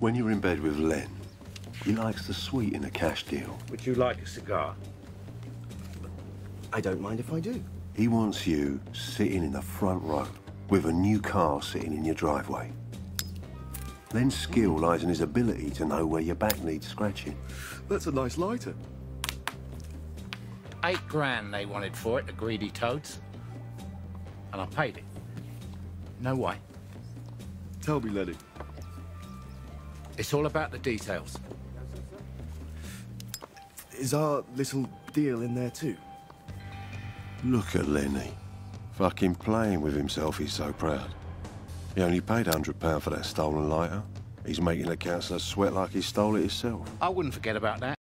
When you're in bed with Len, he likes the sweet in a cash deal. Would you like a cigar? I don't mind if I do. He wants you sitting in the front row with a new car sitting in your driveway. Len's skill lies in his ability to know where your back needs scratching. That's a nice lighter. Eight grand they wanted for it, the greedy toads. And I paid it. No way. Tell me, Lenny. It's all about the details. Is our little deal in there too? Look at Lenny. Fucking playing with himself, he's so proud. He only paid £100 for that stolen lighter. He's making the councillor sweat like he stole it himself. I wouldn't forget about that.